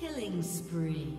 Killing spree.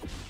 Blue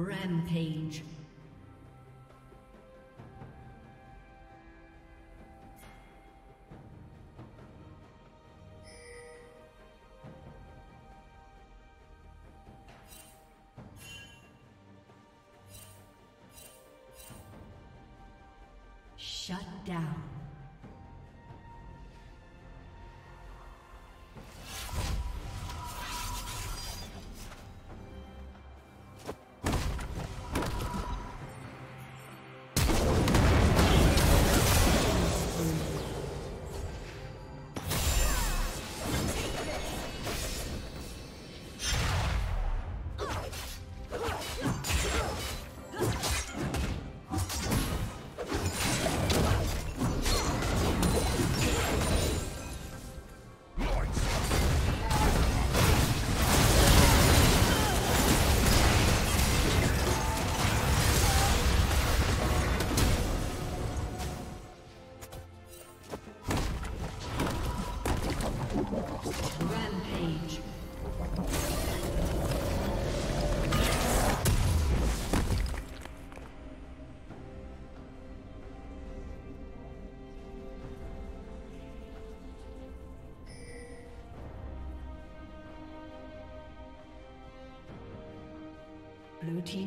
Rampage. Shut down.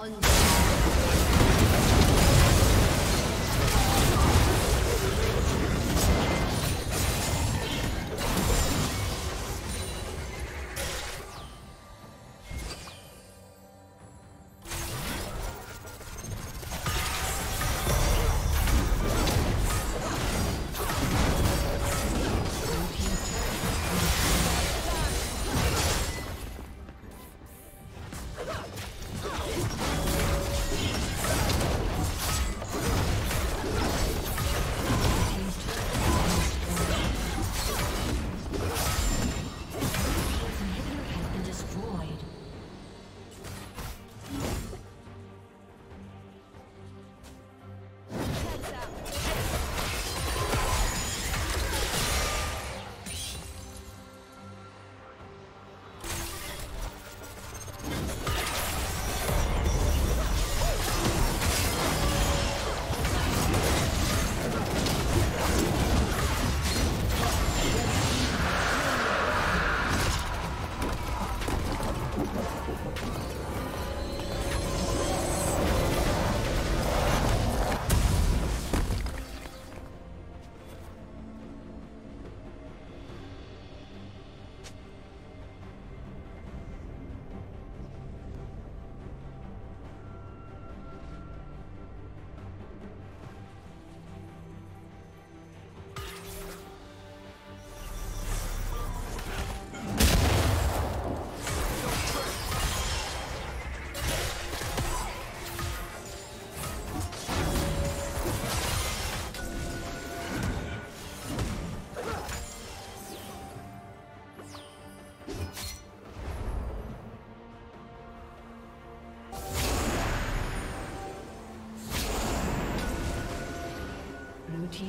언제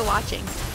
For watching.